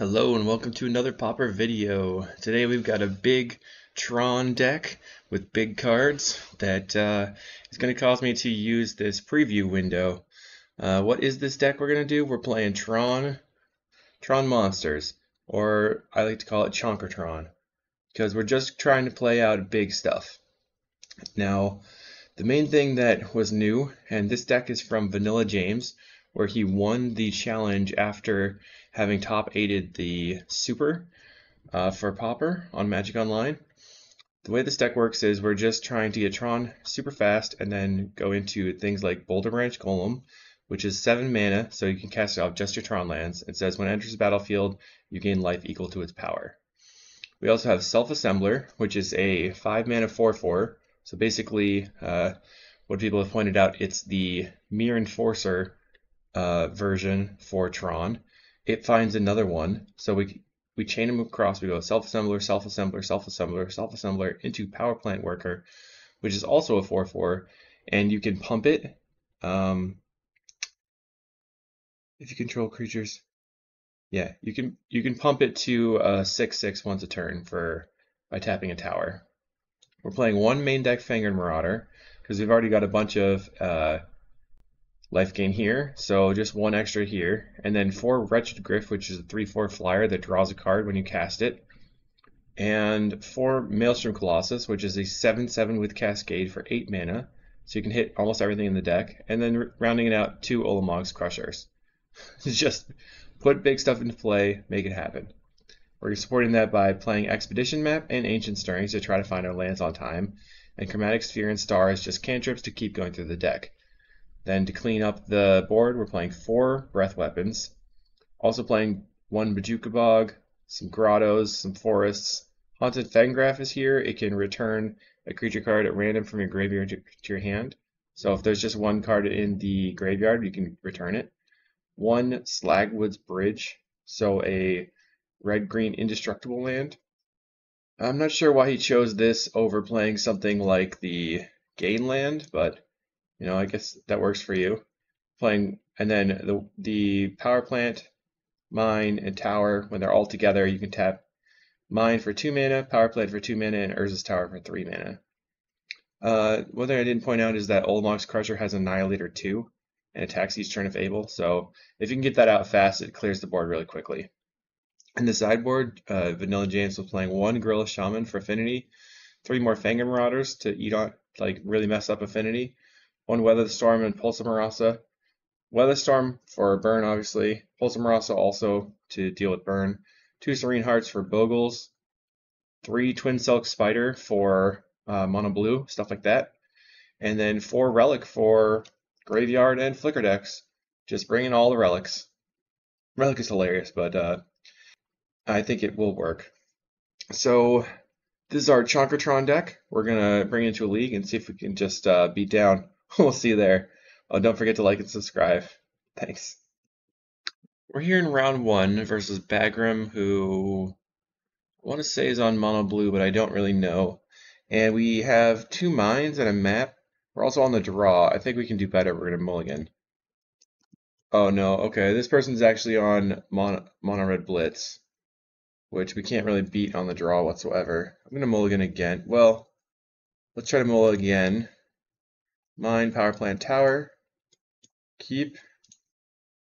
Hello and welcome to another Pauper video. Today we've got a big Tron deck with big cards that uh, is going to cause me to use this preview window. Uh, what is this deck we're going to do? We're playing Tron, Tron Monsters, or I like to call it Chonkertron, because we're just trying to play out big stuff. Now, the main thing that was new, and this deck is from Vanilla James, where he won the challenge after having top aided the Super uh, for Pauper on Magic Online. The way this deck works is we're just trying to get Tron super fast and then go into things like Boulder Branch Golem, which is 7 mana, so you can cast it off just your Tron lands. It says when it enters the battlefield, you gain life equal to its power. We also have Self Assembler, which is a 5 mana 4 4. So basically, uh, what people have pointed out, it's the Mere Enforcer uh, version for Tron it finds another one. So we we chain them across. We go self-assembler, self-assembler, self-assembler, self-assembler into power plant worker, which is also a 4-4, and you can pump it. Um, if you control creatures, yeah, you can you can pump it to a 6-6 once a turn for by tapping a tower. We're playing one main deck Fangren Marauder because we've already got a bunch of uh, life gain here, so just one extra here, and then four Wretched Gryff, which is a 3-4 flyer that draws a card when you cast it, and four Maelstrom Colossus, which is a 7-7 with Cascade for 8 mana, so you can hit almost everything in the deck, and then rounding it out, two Ulamog's Crushers. just put big stuff into play, make it happen. We're supporting that by playing Expedition Map and Ancient Stirrings to try to find our lands on time, and Chromatic Sphere and Star is just cantrips to keep going through the deck. Then to clean up the board, we're playing four breath weapons. Also playing one Bojuka Bog, some grottos, some forests. Haunted Fengraf is here. It can return a creature card at random from your graveyard to, to your hand. So if there's just one card in the graveyard, you can return it. One Slagwoods Bridge, so a red-green indestructible land. I'm not sure why he chose this over playing something like the Gain land, but you know, I guess that works for you. Playing and then the the power plant, mine, and tower when they're all together, you can tap mine for two mana, power plant for two mana, and Urza's Tower for three mana. Uh, one thing I didn't point out is that Ulamog's Crusher has Annihilator 2 and attacks each turn if able. So if you can get that out fast, it clears the board really quickly. In the sideboard, uh, Vanilla James was playing one Gorilla Shaman for Affinity, three more Fangren Marauders to eat on, like really mess up Affinity, one Weather the Storm and Pulse of Murasa. Weather Storm for burn, obviously. Pulse of Murasa also to deal with burn. Two Serene Hearts for Bogles. Three Twin Silk Spider for uh, Mono Blue, stuff like that. And then four Relic for Graveyard and Flicker decks. Just bring in all the relics. Relic is hilarious, but uh, I think it will work. So this is our Chonkertron deck. We're gonna bring it into a league and see if we can just uh, beat down we'll see you there. Oh, don't forget to like and subscribe. Thanks. We're here in round one versus Bagram, who I want to say is on mono blue, but I don't really know. And we have two mines and a map. We're also on the draw. I think we can do better. We're going to mulligan. Oh, no. Okay, this person's actually on mono, mono red blitz, which we can't really beat on the draw whatsoever. I'm going to mulligan again. Well, let's try to mulligan again. Mine power plant tower. Keep.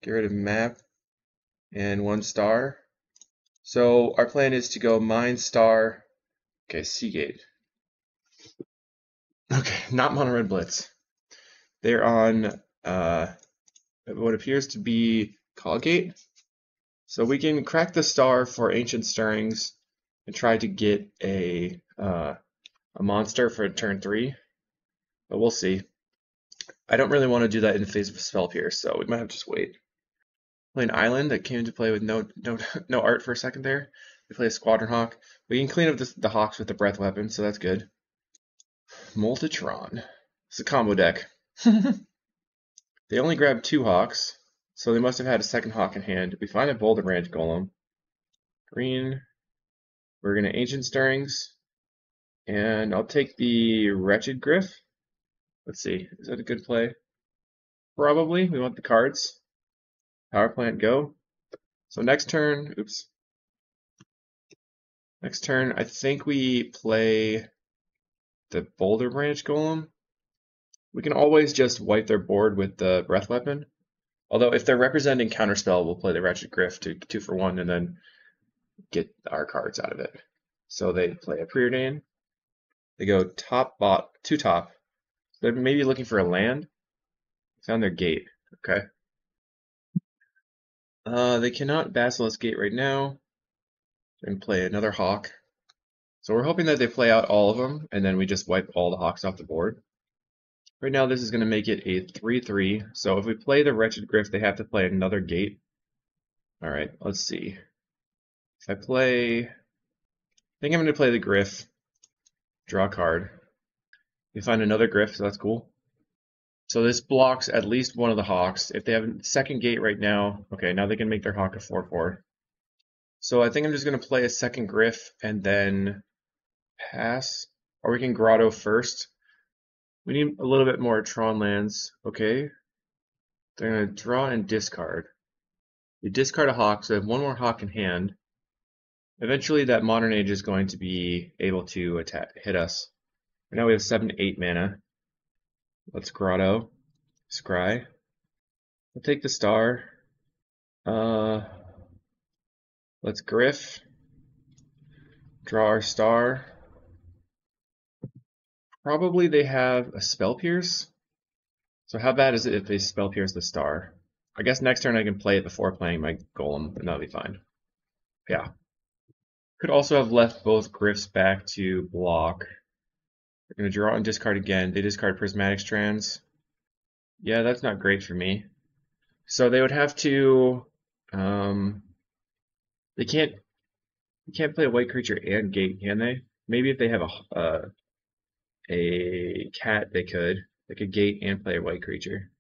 Get rid of map. And one star. So our plan is to go mine star. Okay, Seagate. Okay, not Mono Red Blitz. They're on uh, what appears to be Caw-Gate. So we can crack the star for Ancient Stirrings and try to get a uh, a monster for turn three. But we'll see. I don't really want to do that in the face of a spell pierce, so we might have to just wait. Play an island that came into play with no no no art for a second there. We play a squadron hawk. We can clean up the, the hawks with the breath weapon, so that's good. Multitron. It's a combo deck. they only grabbed two hawks, so they must have had a second hawk in hand. We find a Boulder Branch Golem. Green. We're gonna Ancient Stirrings. And I'll take the Wretched Gryff. Let's see, is that a good play? Probably. We want the cards. Power plant go. So next turn, oops, Next turn, I think we play the Boulder Branch Golem. We can always just wipe their board with the Breath Weapon. Although if they're representing Counterspell, we'll play the Wretched Gryff to two for one and then get our cards out of it. So they play a Preordain. They go top, bot, two top. They're maybe looking for a land. Found their gate. Okay. Uh, they cannot Basilisk Gate right now. And play another Hawk. So we're hoping that they play out all of them, and then we just wipe all the Hawks off the board. Right now, this is going to make it a 3-3. So if we play the Wretched Gryff, they have to play another gate. All right, let's see. If I play... I think I'm going to play the Gryff, Draw a card. We find another Gryff, so that's cool. So this blocks at least one of the Hawks. If they have a second gate right now, okay, now they can make their Hawk a 4-4. So I think I'm just going to play a second Gryff and then pass. Or we can Grotto first. We need a little bit more Tron lands. Okay. They're going to draw and discard. You discard a Hawk, so they have one more Hawk in hand. Eventually that Modern Age is going to be able to attack, hit us. Right now we have 7 8 mana. Let's Grotto. Scry. We'll take the star. Uh, let's Gryff. Draw our star. Probably they have a Spell Pierce. So how bad is it if they Spell Pierce the star? I guess next turn I can play it before playing my Golem, and that'll be fine. Yeah. Could also have left both Gryffs back to block. They're going to draw and discard again. They discard Prismatic Strands. Yeah, that's not great for me. So they would have to... Um, they can't... You can't play a white creature and gate, can they? Maybe if they have a uh, a cat, they could. They could gate and play a white creature.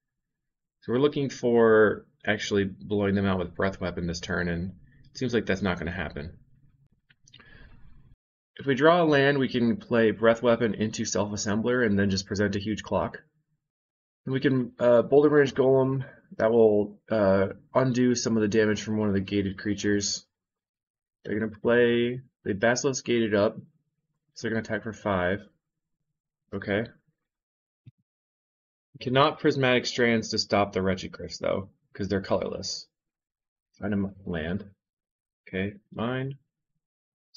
So we're looking for actually blowing them out with Breath Weapon this turn, and it seems like that's not going to happen. If we draw a land, we can play Breath Weapon into Self-Assembler and then just present a huge clock. And we can uh, Boulder Branch Golem, that will uh, undo some of the damage from one of the gated creatures. They're going to play, they Basilisk gated up, so they're going to attack for 5. Okay. We cannot Prismatic Strands to stop the Wretched though, because they're colorless. Find a land. Okay, mine.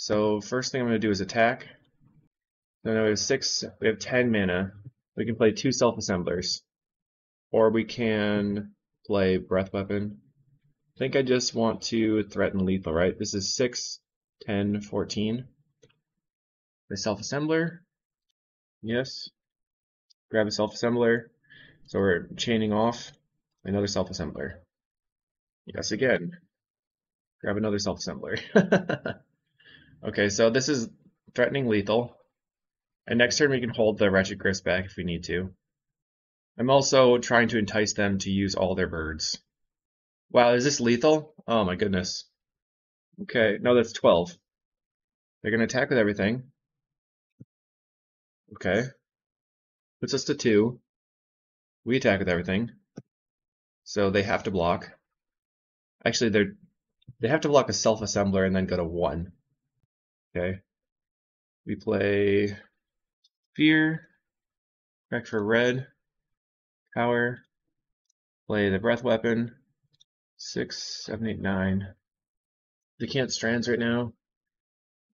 So first thing I'm going to do is attack. Then we have six. We have ten mana. We can play two self-assemblers, or we can play breath weapon. I think I just want to threaten lethal, right? This is 6, 10, 14. The self-assembler. Yes. Grab a self-assembler. So we're chaining off another self-assembler. Yes, again. Grab another self-assembler. Okay, so this is threatening lethal. And next turn we can hold the Wretched Gryffs back if we need to. I'm also trying to entice them to use all their birds. Wow, is this lethal? Oh my goodness. Okay, no, that's 12. They're going to attack with everything. Okay. Puts us to 2. We attack with everything. So they have to block. Actually, they're they have to block a self-assembler and then go to 1. Okay. We play Fear, back for red, power, play the breath weapon, six, seven, eight, nine. They can't strands right now.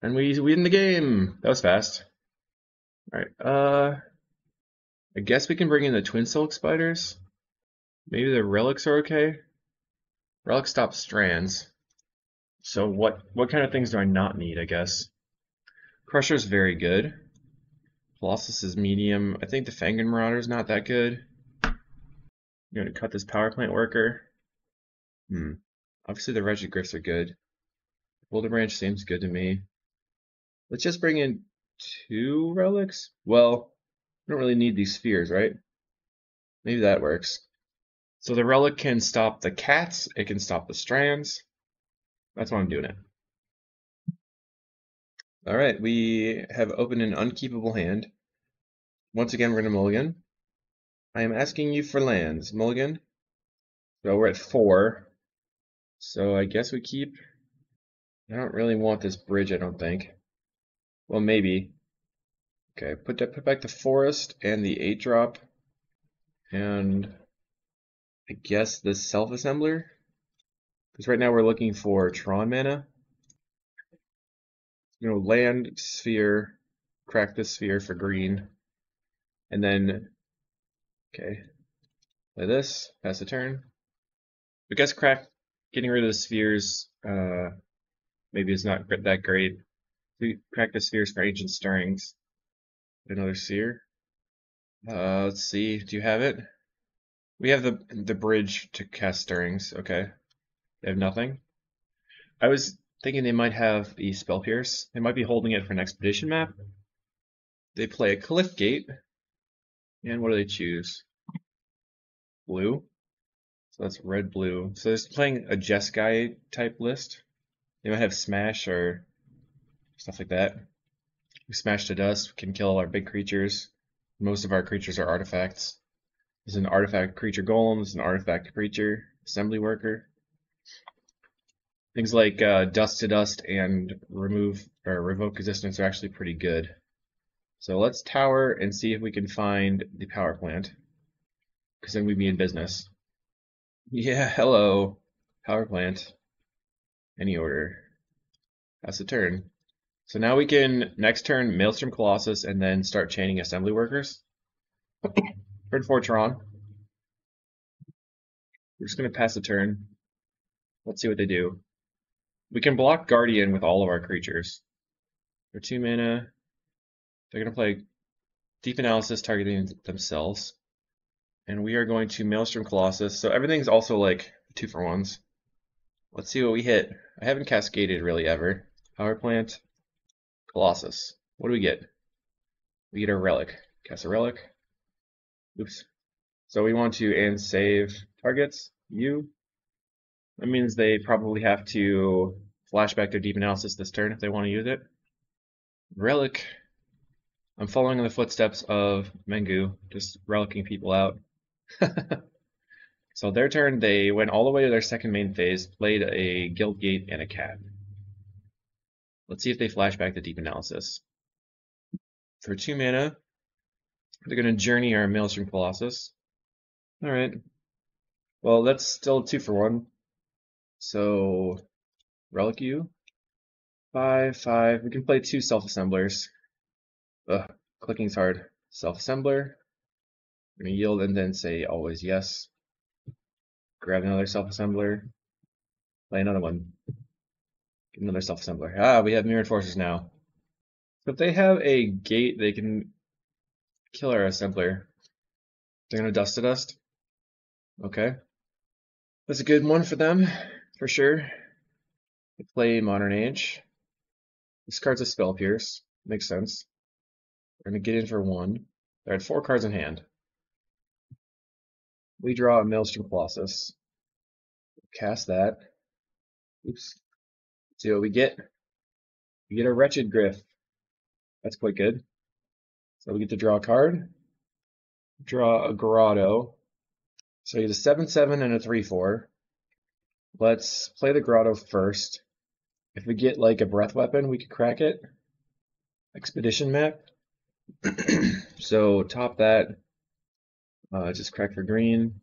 And we win the game! That was fast. Alright, uh I guess we can bring in the twin silk spiders. Maybe the relics are okay. Relic stops strands. So what what kind of things do I not need, I guess? Crusher's very good. Colossus is medium. I think the Fangren Marauder is not that good. I'm going to cut this power plant worker. Hmm. Obviously the Wretched Gryffs are good. Boulder Branch seems good to me. Let's just bring in two relics. Well, we don't really need these spheres, right? Maybe that works. So the relic can stop the cats, it can stop the strands, that's why I'm doing it. All right, we have opened an unkeepable hand. Once again, we're going to mulligan. I am asking you for lands. Mulligan. So we're at four. So I guess we keep... I don't really want this bridge, I don't think. Well, maybe. Okay, put that, put back the forest and the eight drop, and I guess the self assembler. Because right now we're looking for Tron mana. You know, land sphere, crack the sphere for green, and then okay, play this, pass the turn. I guess crack getting rid of the spheres uh, maybe is not that great. We crack the spheres for ancient stirrings. Another seer. Uh, let's see. Do you have it? We have the the bridge to cast stirrings. Okay. They have nothing. I was thinking they might have the spell pierce. They might be holding it for an expedition map. They play a cliff gate. And what do they choose? Blue. So that's red blue. So they're playing a Jeskai type list. They might have smash or stuff like that. We smash to dust, we can kill our big creatures. Most of our creatures are artifacts. There's an artifact creature golem, there's an artifact creature, assembly worker. Things like uh, dust to dust and remove or Revoke Existence are actually pretty good. So let's tower and see if we can find the power plant. Because then we'd be in business. Yeah, hello. Power plant. Any order. That's the turn. So now we can next turn Maelstrom Colossus and then start chaining assembly workers. Turn four Tron. We're just gonna pass the turn. Let's see what they do. We can block Guardian with all of our creatures. For two mana, they're gonna play Deep Analysis targeting themselves. And we are going to Maelstrom Colossus. So everything's also like two for ones. Let's see what we hit. I haven't cascaded really ever. Power plant, Colossus. What do we get? We get a relic. Cast a relic. Oops. So we want to and save targets. You. That means they probably have to flashback their deep analysis this turn if they want to use it. Relic. I'm following in the footsteps of Mengu, just relicking people out. so their turn, they went all the way to their second main phase, played a Guild Gate and a Cat. Let's see if they flash back the Deep Analysis. For two mana, they're going to Journey our Maelstrom Colossus. Alright. Well, that's still two for one. So, Relic you. Five, five. We can play two self-assemblers. Ugh, clicking's hard. Self-assembler. We're to yield and then say always yes. Grab another self-assembler. Play another one. Get another self-assembler. Ah, we have mirrored forces now. So if they have a gate, they can kill our assembler. They're to dust to dust. Okay. That's a good one for them, for sure. Play Modern Age. This card's a Spell Pierce. Makes sense. We're going to get in for one. They're at four cards in hand. We draw a Maelstrom Colossus. Cast that. Oops. See what we get. We get a Wretched Gryff. That's quite good. So we get to draw a card. Draw a Grotto. So you get a 7-7 and a 3-4. Let's play the Grotto first. If we get like a Breath Weapon, we could crack it. Expedition map. so top that. Uh, just crack for green.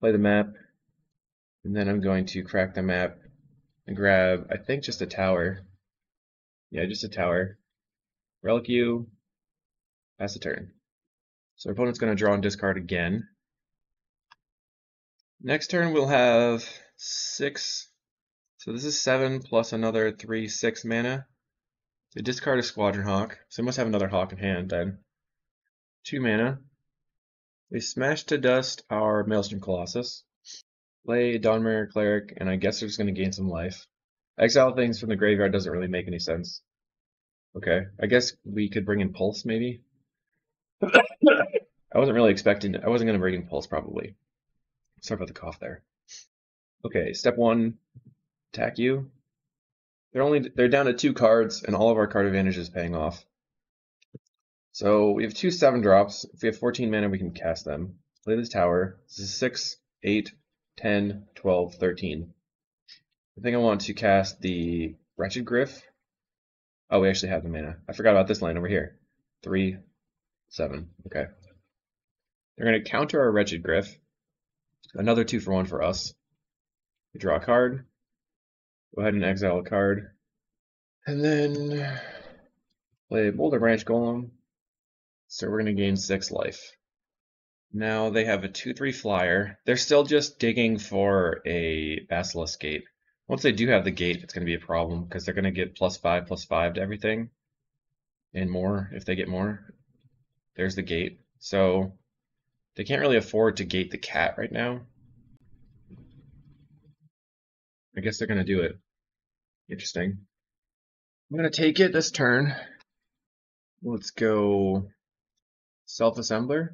Play the map. And then I'm going to crack the map and grab, I think, just a tower. Yeah, just a tower. Relic you. Pass the turn. So our opponent's going to draw and discard again. Next turn we'll have six. So this is seven plus another three, six mana. They discard a Squadron Hawk. So they must have another Hawk in hand then. Two mana. They smash to dust our Maelstrom Colossus. Play Dawnbringer Cleric, and I guess they're just going to gain some life. Exile things from the graveyard doesn't really make any sense. Okay, I guess we could bring in Pulse, maybe? I wasn't really expecting, I wasn't going to bring in Pulse, probably. Sorry about the cough there. Okay, step one, attack you. They're only, they're down to two cards, and all of our card advantage is paying off. So we have two seven drops. If we have 14 mana, we can cast them. Play this tower. This is 6, 8, 10, 12, 13. I think I want to cast the Wretched Gryff. Oh, we actually have the mana. I forgot about this line over here. Three, seven. Okay. They're going to counter our Wretched Gryff. Another two for one for us. We draw a card. Go ahead and exile a card. And then play Boulder Branch Golem. So we're going to gain six life. Now they have a 2-3 flyer. They're still just digging for a Basilisk Gate. Once they do have the gate, it's going to be a problem because they're going to get plus 5, plus 5 to everything. And more if they get more. There's the gate. So they can't really afford to gate the cat right now. I guess they're to do it. Interesting. I'm to take it this turn. Let's go self-assembler.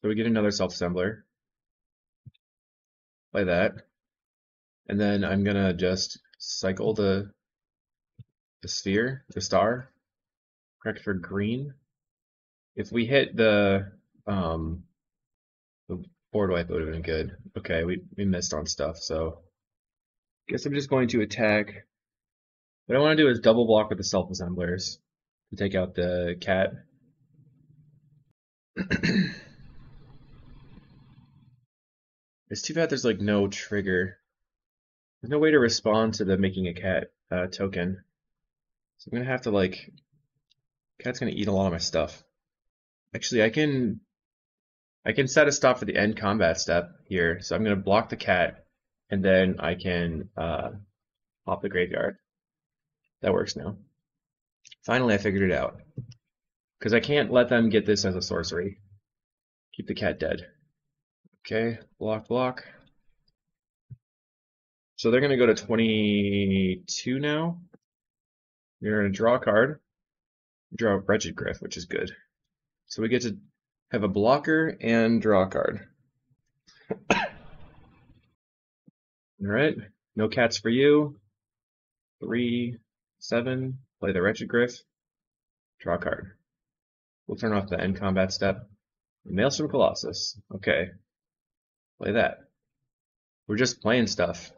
So we get another self-assembler. Play that. And then I'm gonna just cycle the the sphere, the star, correct for green. If we hit the um the board wipe it would have been good. Okay, we, we missed on stuff, so guess I'm just going to attack. What I want to do is double block with the self-assemblers to take out the cat. It's too bad there's like no trigger. There's no way to respond to the making a cat uh, token. So I'm gonna have to like, cat's gonna eat a lot of my stuff. Actually, I can, I can set a stop for the end combat step here. So I'm gonna block the cat, and then I can uh, pop the graveyard. That works now. Finally, I figured it out. Because I can't let them get this as a sorcery. Keep the cat dead. Okay, block, block. So they're going to go to 22 now. You're going to draw a card. Draw a Wretched Gryff, which is good. So we get to have a blocker and draw a card. Alright, no cats for you. Three, seven, play the Wretched Gryff, draw a card. We'll turn off the end combat step. Maelstrom Colossus. Okay, Play that. We're just playing stuff.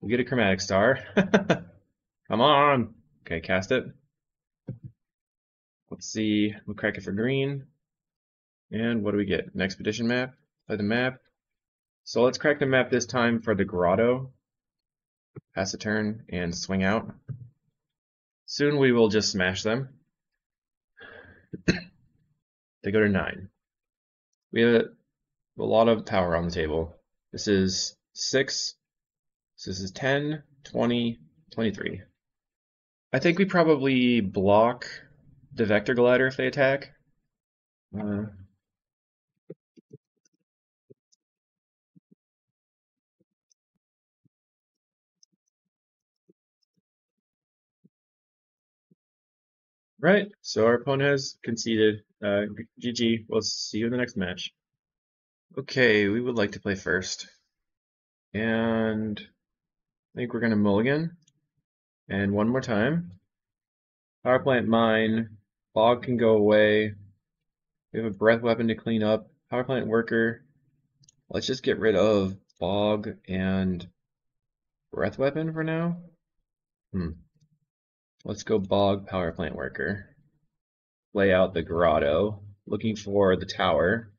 We get a chromatic star. Come on. Okay, cast it. Let's see. We'll crack it for green. And what do we get? An expedition map. Play the map. So let's crack the map this time for the grotto. Pass a turn and swing out. Soon we will just smash them. they go to nine. We have a lot of power on the table. This is 6, So this is 10, 20, 23. I think we probably block the Vector Glider if they attack. Uh, Right, so our opponent has conceded. Uh, GG, we'll see you in the next match. Okay, we would like to play first. And I think we're going to mulligan. And one more time. Power plant mine. Bog can go away. We have a breath weapon to clean up. Power plant worker. Let's just get rid of bog and breath weapon for now. Hmm. Let's go bog power plant worker. Lay out the grotto. Looking for the tower.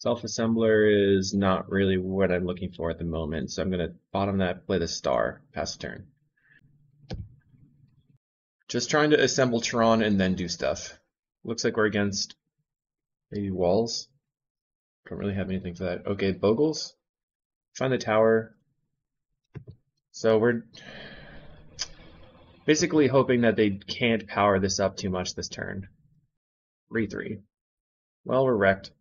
Self-assembler is not really what I'm looking for at the moment, so I'm going to bottom that, play the star, pass the turn. Just trying to assemble Tron and then do stuff. Looks like we're against maybe walls. Don't really have anything for that. Okay, Bogles. Find the tower. So we're basically hoping that they can't power this up too much this turn. 3-3. Well, we're wrecked.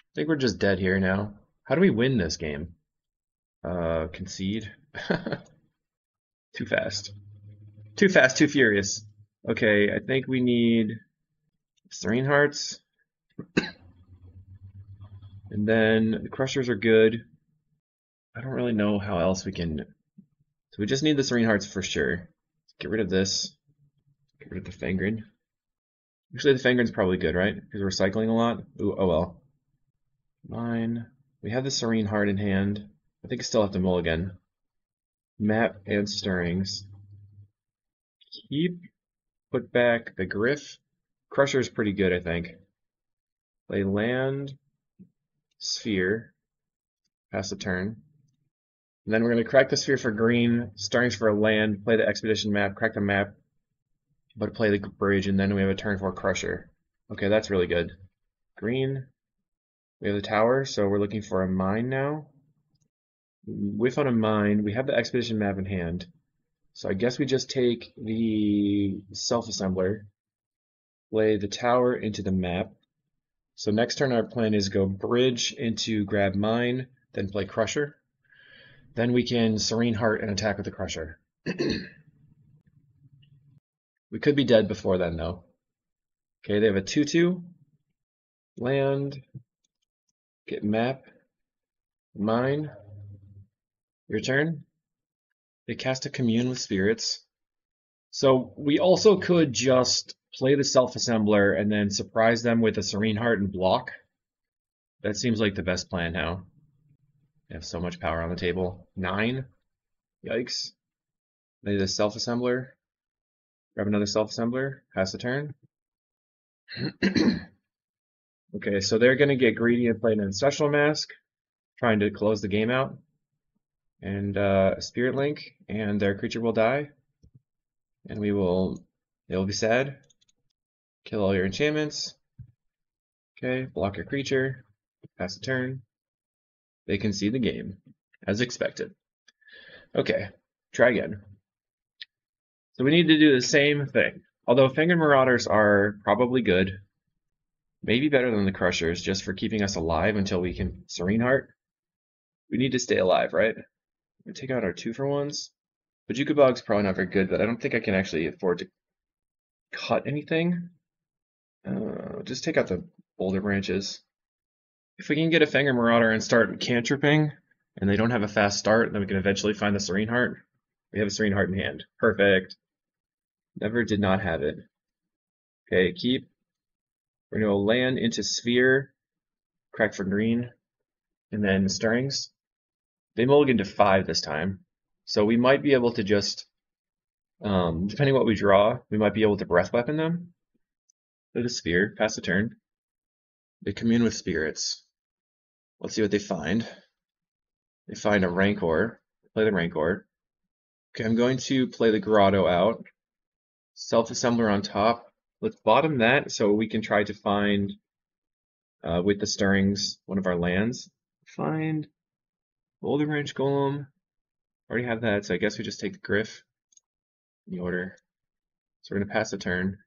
I think we're just dead here now. How do we win this game? Uh, concede? too fast. Too fast, too furious. Okay, I think we need Serene Hearts. and then the Crushers are good. I don't really know how else we can... So we just need the Serene Hearts for sure. Get rid of this. Get rid of the Fangren. Actually, the Fangren's probably good, right? Because we're cycling a lot. Ooh, oh well. Nine. We have the Serene Heart in hand. I think I still have to mulligan. Map and Stirrings. keep, put back the Gryff. Crusher is pretty good, I think. Play land, sphere, pass the turn. And then we're going to crack the sphere for green, starting for a land, play the expedition map, crack the map, but play the bridge, and then we have a turn for crusher. Okay, that's really good. Green, we have the tower, so we're looking for a mine now. We found a mine, we have the expedition map in hand. So I guess we just take the self-assembler, lay the tower into the map. So next turn our plan is go bridge into grab mine, then play crusher. Then we can serene heart and attack with the crusher. we could be dead before then though. Okay, they have a 2-2, land, get map, mine, your turn. They cast a commune with spirits. So we also could just play the self-assembler and then surprise them with a serene heart and block. That seems like the best plan now. They have so much power on the table. Nine? Yikes. They the self-assembler. Grab another self-assembler. Pass the turn. okay, so they're going to get greedy and play an Ancestral Mask, trying to close the game out and uh, a spirit link, and their creature will die. And we will, they will be sad. Kill all your enchantments. Okay, block your creature. Pass the turn. They can see the game, as expected. Okay, try again. So we need to do the same thing. Although Fangren Marauders are probably good, maybe better than the Crushers, just for keeping us alive until we can Serene Heart. We need to stay alive, right? We take out our two for ones. Bojuka Bog's probably not very good, but I don't think I can actually afford to cut anything. Uh, just take out the boulder branches. If we can get a Fangren Marauder and start cantripping, and they don't have a fast start, then we can eventually find the Serene Heart. We have a Serene Heart in hand. Perfect. Never did not have it. Okay, keep. We're to land into Sphere, crack for green, and then Stirrings. They mulligan to five this time. So we might be able to just, um, depending what we draw, we might be able to breath weapon them. Play the sphere, pass the turn. They commune with spirits. Let's see what they find. They find a Rancor. Play the Rancor. Okay, I'm going to play the Grotto out. Self-assembler on top. Let's bottom that so we can try to find, uh, with the stirrings, one of our lands. Find Boulder Branch Golem. Already have that, so I guess we just take the Gryff in the order. So we're going to pass the turn.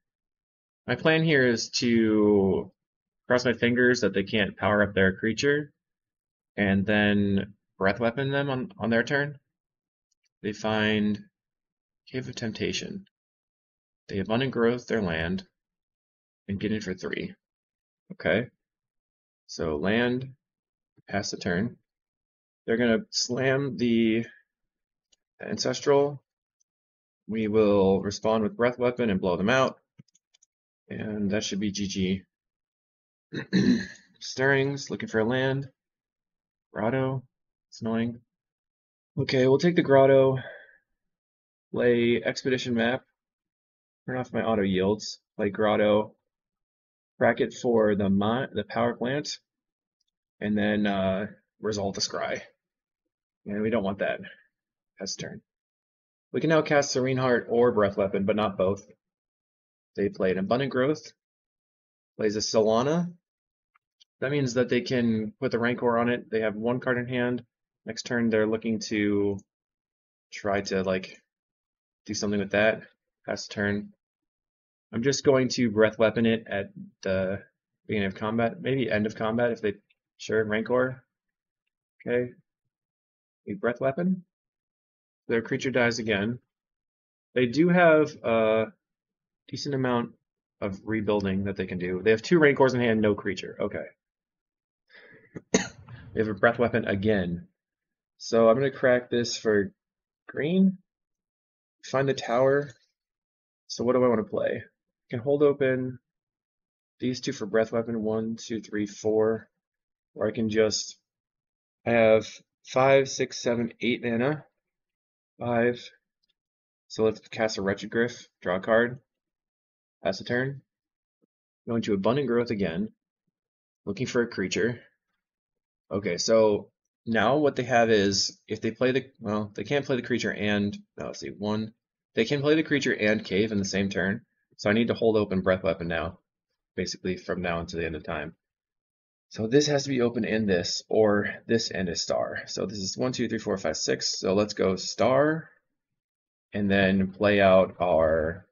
My plan here is to cross my fingers that they can't power up their creature, and then breath weapon them on, on their turn. They find Cave of Temptation. They abundant growth their land and get in for three. Okay. So land, pass the turn. They're going to slam the Ancestral. We will respond with Breath Weapon and blow them out. And that should be GG. Stirrings, looking for a land. Grotto, it's annoying. Okay, we'll take the Grotto, play Expedition Map, turn off my auto yields, play Grotto, bracket for the the power plant, and then uh, resolve the scry. And we don't want that. Pass turn. We can now cast Serene Heart or Breath Weapon, but not both. They played Abundant Growth. Plays a Silhana. That means that they can put the Rancor on it. They have one card in hand. Next turn, they're looking to try to like do something with that. Pass turn. I'm just going to Breath Weapon it at the beginning of combat, maybe end of combat if they sure Rancor. Okay, a breath weapon. Their creature dies again. They do have a decent amount of rebuilding that they can do. They have two Rancors in hand, no creature. Okay. They have a breath weapon again. So I'm going to crack this for green. Find the tower. So what do I want to play? I can hold open these two for breath weapon. One, two, three, four. Or I can just I have five, six, seven, eight mana. Five, So let's cast a Wretched Gryff, draw a card, pass a turn. Go into Abundant Growth again, looking for a creature. Okay, so now what they have is if they play the well, they can't play the creature and no, let's see, one. They can play the creature and cave in the same turn. So I need to hold open breath weapon now, basically from now until the end of time. So this has to be open in this, or this and a star. So this is one, two, three, four, five, six. So let's go star, and then play out our.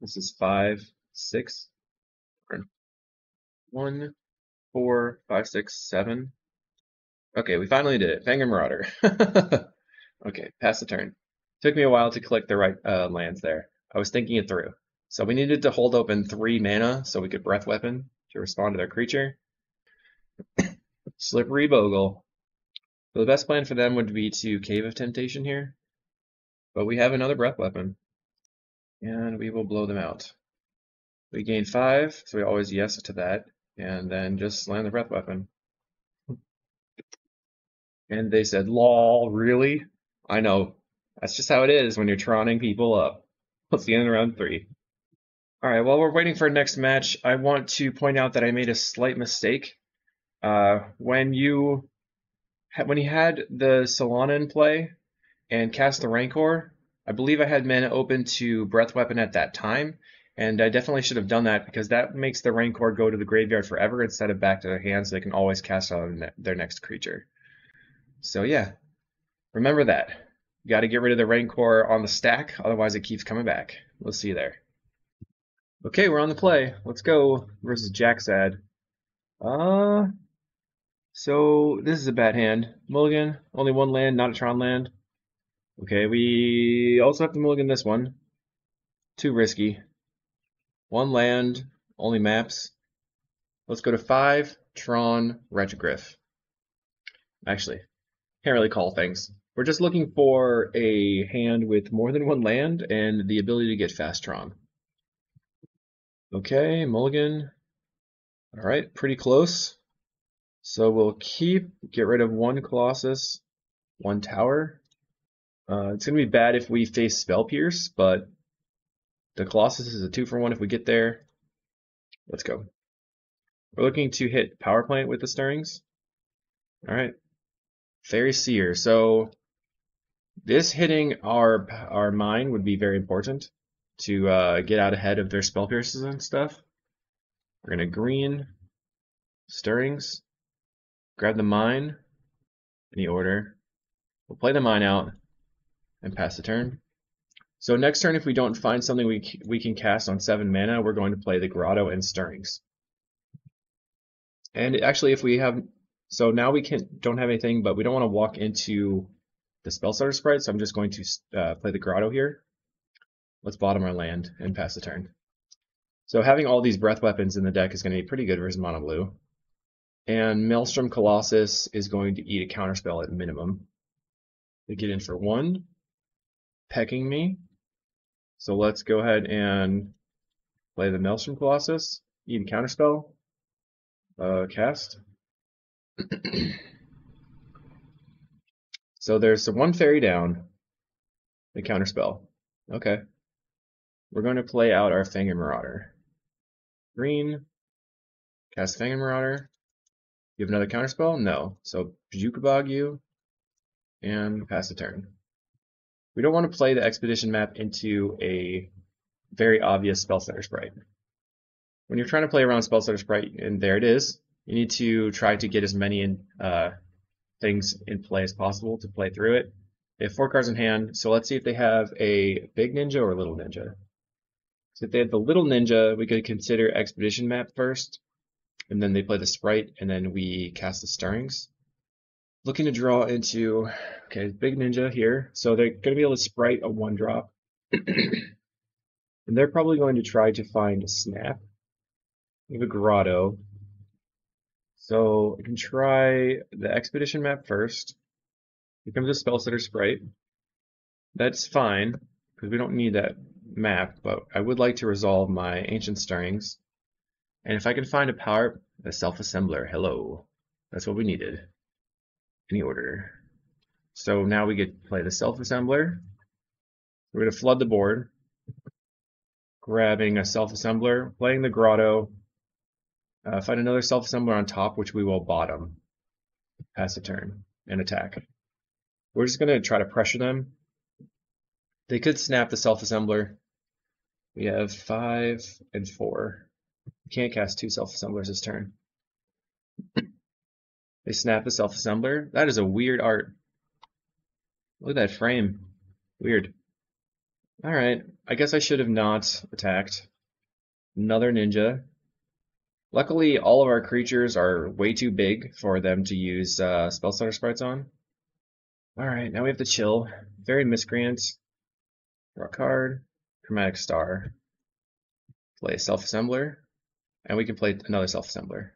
This is five, six, one, four, five, six, seven. Okay, we finally did it. Fangren Marauder. okay, pass the turn. Took me a while to click the right uh, lands there. I was thinking it through. So we needed to hold open three mana so we could Breath Weapon to respond to their creature. Slippery Bogle. So the best plan for them would be to Cave of Temptation here. But we have another Breath Weapon. And we will blow them out. We gain five, so we always yes to that. And then just land the Breath Weapon. And they said, lol, really? I know. That's just how it is when you're troning people up. Let's end of round three. Alright, while we're waiting for our next match, I want to point out that I made a slight mistake. Uh, when you when you had the Silhana in play and cast the Rancor, I believe I had mana open to Breath Weapon at that time, and I definitely should have done that because that makes the Rancor go to the graveyard forever instead of back to their hand so they can always cast on their next creature. So yeah, remember that. You got to get rid of the Rancor on the stack, otherwise it keeps coming back. We'll see you there. Okay, we're on the play. Let's go versus Jaxad. Uh, so this is a bad hand. Mulligan, only one land, not a Tron land. Okay, we also have to mulligan this one. Too risky. One land, only maps. Let's go to five, Tron, Retrogriff. Actually, can't really call things. We're just looking for a hand with more than one land and the ability to get fast Tron. Okay, mulligan. All right, pretty close. So we'll keep, get rid of one Colossus, one Tower. Uh, it's going to be bad if we face Spell Pierce, but the Colossus is a two for one if we get there. Let's go. We're looking to hit Power Plant with the Stirrings. All right. Faerie Seer. So this hitting our our mine would be very important to uh, get out ahead of their spell pierces and stuff. We're gonna green stirrings, grab the mine, in any order. We'll play the mine out and pass the turn. So next turn, if we don't find something we we can cast on seven mana, we're going to play the grotto and stirrings. And actually, if we have so now we can don't have anything, but we don't want to walk into the Spellstutter Sprite, so I'm just going to uh, play the grotto here. Let's bottom our land and pass the turn. So having all these breath weapons in the deck is going to be pretty good versus mono blue. And Maelstrom Colossus is going to eat a counterspell at minimum. They get in for one, pecking me. So let's go ahead and play the Maelstrom Colossus, a counterspell, uh, cast. so there's one fairy down, the counterspell. Okay. We're going to play out our Fangren Marauder. Green, cast Fangren Marauder. You have another counterspell? No. So Jukabog you, and pass the turn. We don't want to play the Expedition map into a very obvious Spellstutter sprite. When you're trying to play around Spellstutter sprite, and there it is, you need to try to get as many in, uh, things in play as possible to play through it. They have four cards in hand, so let's see if they have a big ninja or a little ninja. So if they had the little ninja, we could consider expedition map first, and then they play the sprite, and then we cast the stirrings. Looking to draw into, okay, big ninja here. So they're going to be able to sprite a one drop. and they're probably going to try to find a snap. We have a grotto. So I can try the expedition map first. Here comes a Spellstutter Sprite. That's fine, because we don't need that map, but I would like to resolve my ancient stirrings. And if I can find a power, a self-assembler, hello. That's what we needed. Any order. So now we get to play the self-assembler. We're going to flood the board. Grabbing a self-assembler, playing the grotto. Uh, find another self-assembler on top, which we will bottom. Pass a turn and attack. We're just going to try to pressure them. They could snap the self-assembler. We have five and four. We can't cast two self-assemblers this turn. They snap the self-assembler. That is a weird art. Look at that frame. Weird. Alright, I guess I should have not attacked. Another ninja. Luckily, all of our creatures are way too big for them to use uh, Spellstutter Sprites on. Alright, now we have to chill. Faerie Miscreant. Draw a card. Chromatic Star. Play a Self-Assembler. And we can play another Self-Assembler.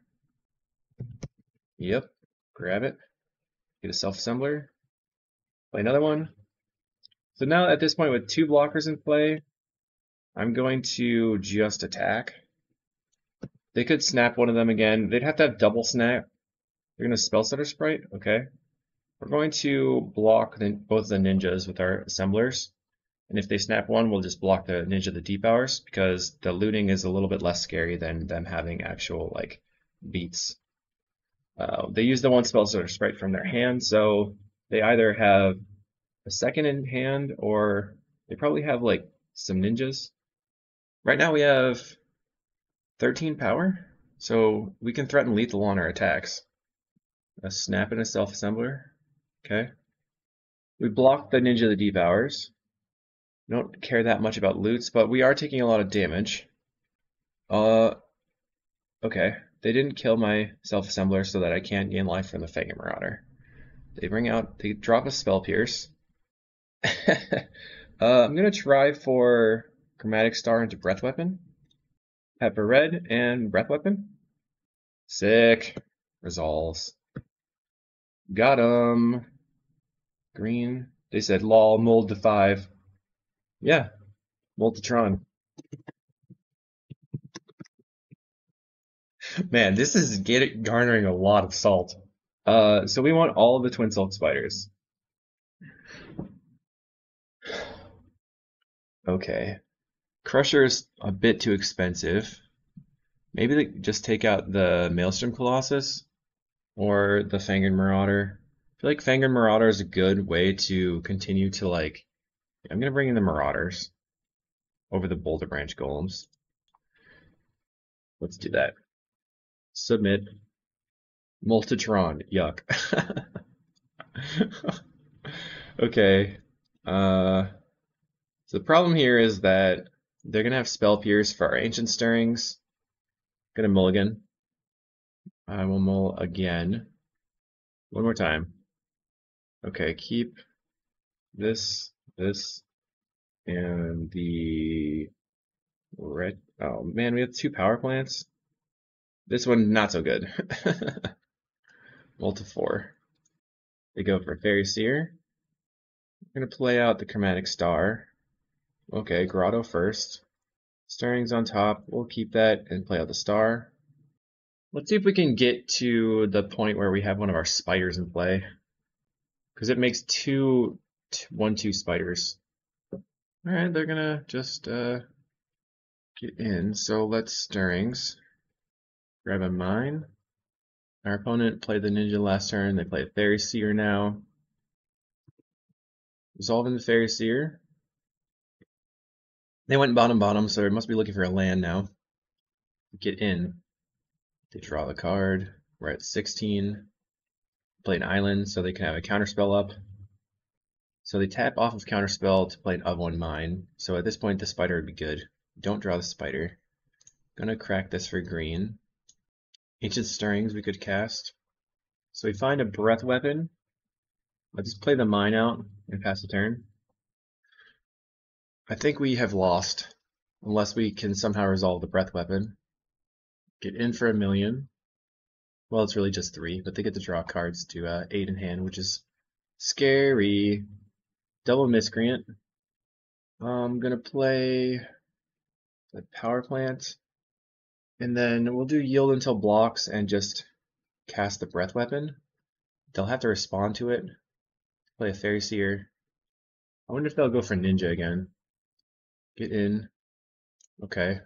Yep, grab it. Get a Self-Assembler. Play another one. So now at this point with two blockers in play, I'm going to just attack. They could snap one of them again. They'd have to have double snap. They're going to Spellstutter Sprite? Okay. We're going to block the, both the ninjas with our assemblers. And if they snap one, we'll just block the ninja the deep hours because the looting is a little bit less scary than them having actual like beats. Uh, they use the one Spellstutter Sprite from their hand, so they either have a second in hand, or they probably have like some ninjas. Right now we have 13 power, so we can threaten lethal on our attacks. A snap and a self-assembler. Okay. We block the ninja the Devours. Don't care that much about loots, but we are taking a lot of damage. Uh, okay. They didn't kill my self-assembler so that I can't gain life from the Fangren Marauder. They bring out, they drop a Spell Pierce. uh, I'm gonna try for Chromatic Star into Breath Weapon. Pepper Red and Breath Weapon. Sick. Resolves. Got him. Green. They said lol mold to five. Yeah. Multitron. Man, this is get garnering a lot of salt. Uh, so we want all of the twin silk spiders. Okay. Crusher is a bit too expensive. Maybe they just take out the Maelstrom Colossus or the Fangren Marauder. I feel like Fangren Marauder is a good way to continue to like. I'm gonna bring in the Marauders over the Boulderbranch Golems. Let's do that. Submit. Multitron. Yuck. okay. Uh. So the problem here is that they're going to have Spell Pierce for our Ancient Stirrings. Going to mulligan. I will mull again. One more time. Okay, keep this, this, and the red. Oh man, we have two power plants. This one, not so good. Multi 4. They go for Faerie Seer. We're going to play out the Chromatic Star. Okay, Grotto first. Stirring's on top. We'll keep that and play out the star. Let's see if we can get to the point where we have one of our spiders in play. Because it makes two, one, two spiders. Alright, they're gonna just uh, get in. So let's Stirrings. Grab a mine. Our opponent played the ninja last turn. They play a Faerie Seer now. Resolving the Faerie Seer. They went bottom bottom, so they must be looking for a land now. Get in. They draw the card. We're at 16. Play an island so they can have a counterspell up. So they tap off of counterspell to play an of one mine. So at this point the spider would be good. Don't draw the spider. Gonna crack this for green. Ancient Stirrings we could cast. So we find a breath weapon. Let's just play the mine out and pass the turn. I think we have lost, unless we can somehow resolve the breath weapon. Get in for a million. Well, it's really just three, but they get to draw cards to uh, eight in hand, which is scary. Double miscreant. I'm gonna play the power plant, and then we'll do yield until blocks and just cast the breath weapon. They'll have to respond to it. Play a Faerie Seer. I wonder if they'll go for ninja again. Get in. Okay.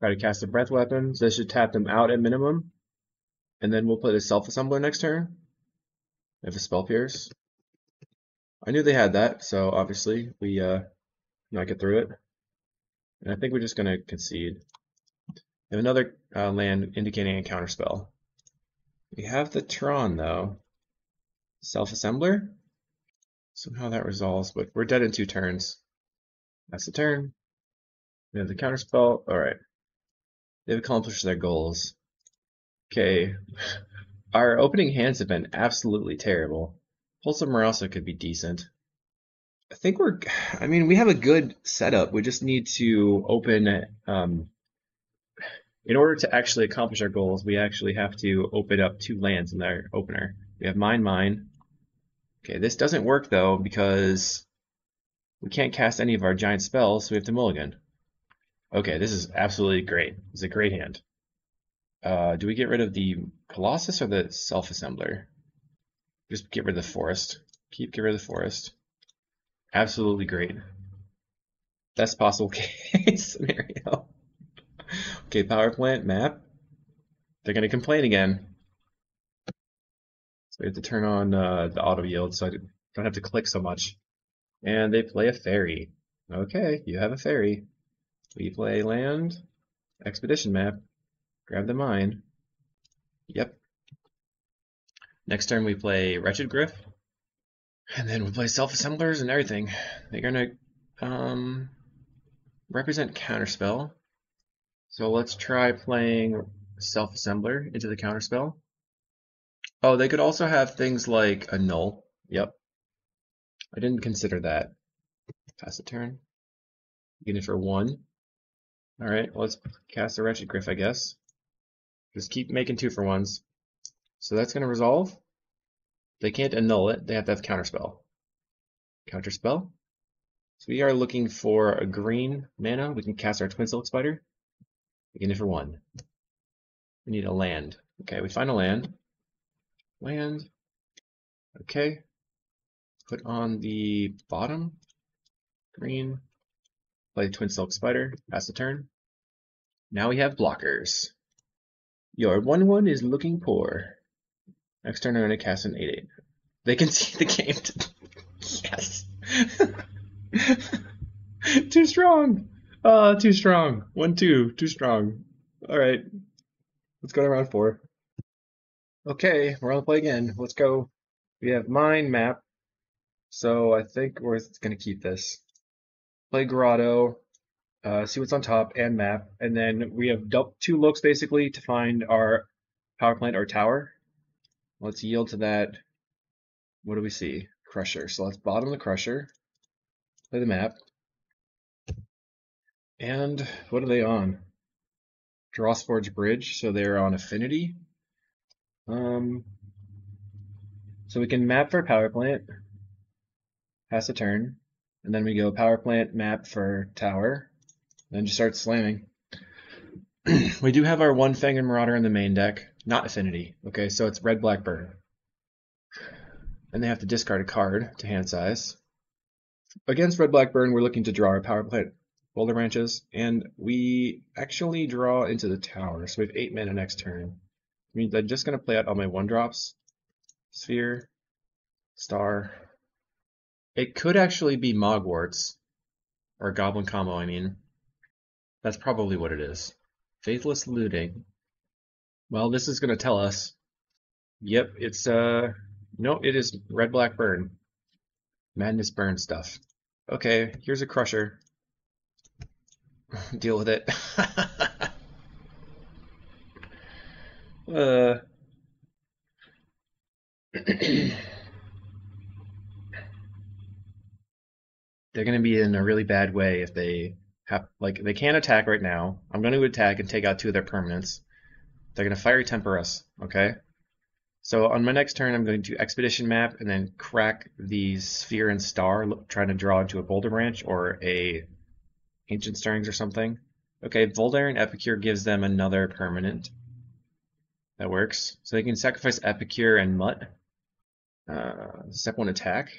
Try to cast the breath weapon. So this should tap them out at minimum. And then we'll play the self-assembler next turn. If a spell pierce. I knew they had that, so obviously we uh not get through it. And I think we're just gonna concede. Have another uh, land indicating a counterspell. We have the Tron though. Self-assembler? Somehow that resolves, but we're dead in two turns. That's the turn. We have the counterspell. Alright. They've accomplished their goals. Okay. Our opening hands have been absolutely terrible. Pulse of Murasa could be decent. I think we're, I mean, we have a good setup. We just need to open, um, in order to actually accomplish our goals, we actually have to open up two lands in our opener. We have mine, mine. Okay, this doesn't work though because we can't cast any of our giant spells, so we have to mulligan. Okay, this is absolutely great. It's a great hand. Uh, do we get rid of the Colossus or the Self-Assembler? Just get rid of the Forest. Keep get rid of the Forest. Absolutely great. Best possible case scenario. Okay, power plant map. They're gonna complain again. So we have to turn on uh, the auto yield so I don't have to click so much. And they play a fairy. Okay, you have a fairy. We play land, expedition map, grab the mine. Yep. Next turn we play Wretched Gryff. And then we play self-assemblers and everything. They're gonna um, represent counterspell. So let's try playing self-assembler into the counterspell. Oh, they could also have things like a null. Yep. I didn't consider that. Pass the turn. Get it for one. Alright, let's cast a Wretched Gryff, I guess. Just keep making two for ones. So that's going to resolve. They can't annul it. They have to have counterspell. Counterspell. So we are looking for a green mana. We can cast our Twin Silk Spider. We for one. We need a land. Okay, we find a land. Land. Okay. Put on the bottom. Green. Play Twin Silk Spider. Pass the turn. Now we have blockers. Your 1-1 is looking poor. Next turn I'm going to cast an 8-8. They can see the game. yes. too strong. Uh, too strong. 1-2. Too strong. Alright. Let's go to round 4. Okay, we're on the play again. Let's go. We have mine map. So I think we're going to keep this. Play Grotto uh, see what's on top and map, and then we have two looks basically to find our power plant or tower. Let's yield to that. What do we see? Crusher. So let's bottom the crusher, play the map, and what are they on? Drossforge Bridge, so they're on Affinity. Um, so we can map for power plant, pass a turn, and then we go power plant map for tower, then just start slamming. we do have our one Fangren Marauder in the main deck, not Affinity. Okay, so it's red, black, burn. And they have to discard a card to hand size. Against red, black, burn, we're looking to draw our power plant Boulderbranches, and we actually draw into the tower. So we have eight mana next turn. I mean, I'm just gonna play out all my one drops. Sphere, Star. It could actually be Mogwarts, or Goblin combo, I mean. That's probably what it is. Faithless looting. Well, this is going to tell us. Yep, it's, uh, no, it is red, black, burn. Madness burn stuff. Okay, here's a crusher. Deal with it. uh. They're going to be in a really bad way if they have like they can't attack right now. I'm going to attack and take out two of their permanents. They're going to fiery temper us, okay? So on my next turn, I'm going to expedition map and then crack the sphere and star, trying to draw into a Boulderbranch or a ancient stirrings or something. Okay, Voldaren Epicure gives them another permanent. That works. So they can sacrifice Epicure and Mutt. Uh, step one attack.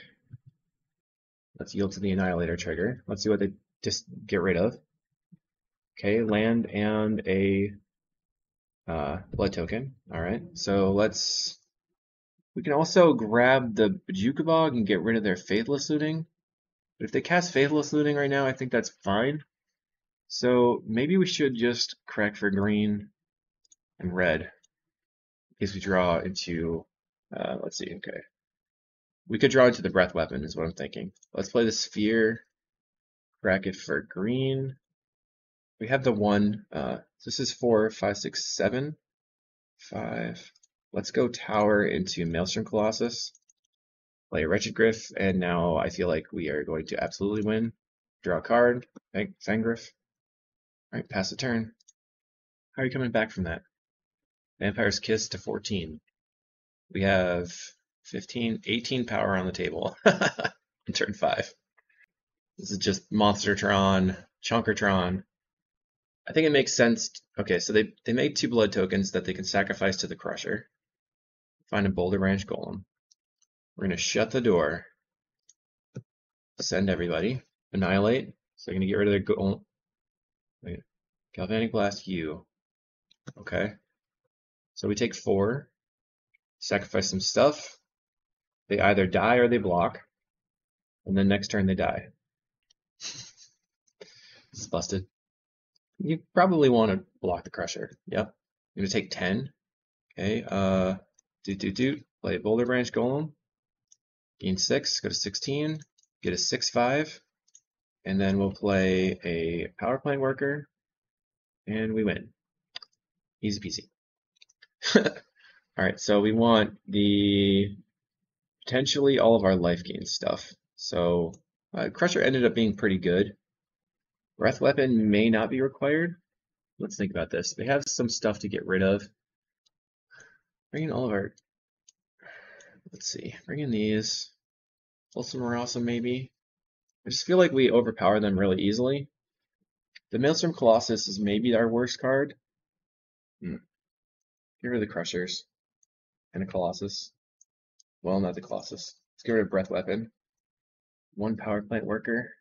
Let's yield to the Annihilator trigger. Let's see what they just get rid of. Okay, land and a uh, blood token. All right, so let's. We can also grab the Bojuka Bog and get rid of their Faithless Looting. But if they cast Faithless Looting right now, I think that's fine. So maybe we should just crack for green and red in case we draw into. Uh, let's see. Okay, we could draw into the breath weapon, is what I'm thinking. Let's play the sphere. Crack it for green. We have the one. Uh, this is four, five, six, seven, five. Let's go tower into Maelstrom Colossus. Play Wretched Gryff, and now I feel like we are going to absolutely win. Draw a card. Fang Fangriff. Alright, pass the turn. How are you coming back from that? Vampire's Kiss to 14. We have 15, 18 power on the table in turn 5. This is just Monstertron, Chonkertron. I think it makes sense. Okay, so they, they made two blood tokens that they can sacrifice to the Crusher. Find a Boulderbranch Golem. We're going to shut the door. Send everybody. Annihilate. So they're going to get rid of Golem. Wait. Galvanic Blast you. Okay. So we take four. Sacrifice some stuff. They either die or they block. And then next turn they die. it's busted. You probably want to block the Crusher. Yep. I'm going to take 10. Okay. Uh, do do do. Play Boulderbranch Golem. Gain 6. Go to 16. Get a 6-5. And then we'll play a Power Plant Worker. And we win. Easy peasy. Alright, so we want the potentially all of our life gain stuff. So uh, Crusher ended up being pretty good. Breath Weapon may not be required. Let's think about this. They have some stuff to get rid of. Bring in all of our... Let's see. Bring in these. Pulse of Murasa maybe. I just feel like we overpower them really easily. The Maelstrom Colossus is maybe our worst card. Hmm. Get rid of the Crushers. And a Colossus. Well, not the Colossus. Let's get rid of Breath Weapon. One Power Plant Worker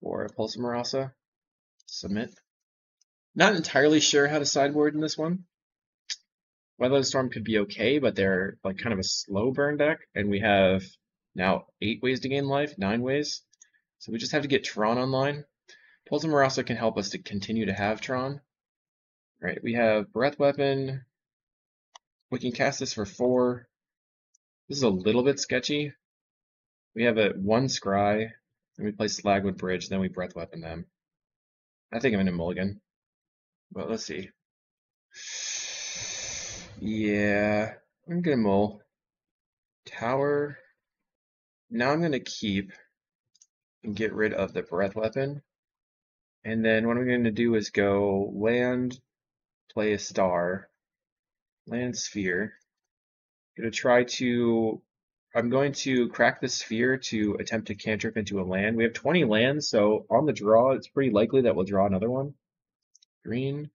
for a Pulse of Murasa. Submit. Not entirely sure how to sideboard in this one. Weather Storm could be okay, but they're like kind of a slow burn deck, and we have now eight ways to gain life, nine ways. So we just have to get Tron online. Pulse of Murasa can help us to continue to have Tron. All right, we have Breath Weapon. We can cast this for four. This is a little bit sketchy. We have a one Scry, and we play Slagwood Bridge, then we Breath Weapon them. I think I'm in a mulligan. But let's see. Yeah, I'm gonna mull. Tower. Now I'm gonna keep and get rid of the breath weapon. And then what I'm gonna do is go land, play a star, land sphere. I'm gonna try to I'm going to crack the sphere to attempt to cantrip into a land. We have 20 lands, so on the draw, it's pretty likely that we'll draw another one. Green.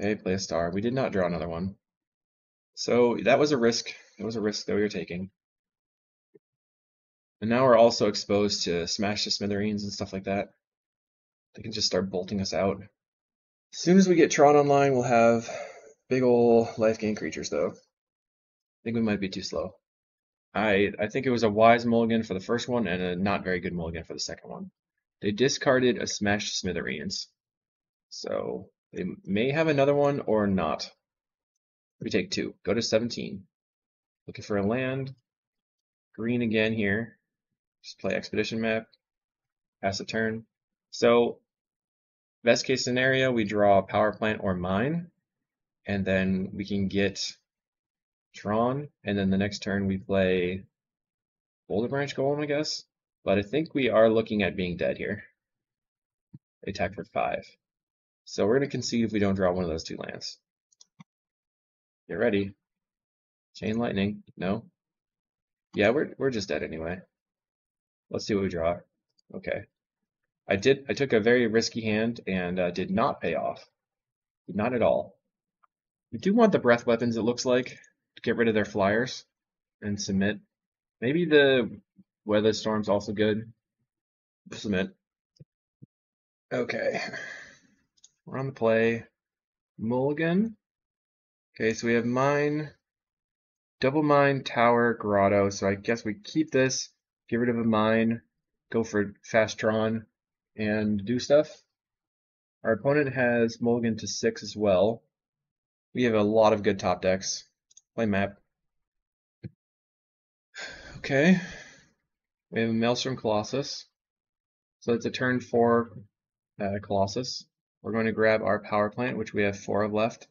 Okay, play a star. We did not draw another one. So that was a risk. That was a risk that we were taking. And now we're also exposed to smash to smithereens and stuff like that. They can just start bolting us out. As soon as we get Tron online, we'll have big ol' life gain creatures, though. I think we might be too slow. I, I think it was a wise mulligan for the first one and a not very good mulligan for the second one. They discarded a smash to smithereens. So they may have another one or not. We take two. Go to 17. Looking for a land. Green again here. Just play expedition map. Pass a turn. So best case scenario, we draw a power plant or mine. And then we can get Tron. And then the next turn we play Boulderbranch Golem, I guess. But I think we are looking at being dead here. Attack for five. So we're going to concede if we don't draw one of those two lands. Get ready. Chain lightning. No. Yeah, we're we're just dead anyway. Let's see what we draw. Okay. I did. I took a very risky hand and uh, did not pay off. Not at all. We do want the breath weapons. It looks like to get rid of their flyers and submit. Maybe the weather storm's also good. Submit. Okay. We're on the play. Mulligan. Okay, so we have mine, double mine, tower, grotto. So I guess we keep this, get rid of a mine, go for fast drawn, and do stuff. Our opponent has mulligan to six as well. We have a lot of good top decks. Play map. Okay. We have a Maelstrom Colossus. So it's a turn four uh, Colossus. We're going to grab our power plant, which we have four of left.